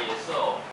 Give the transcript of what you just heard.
也是哦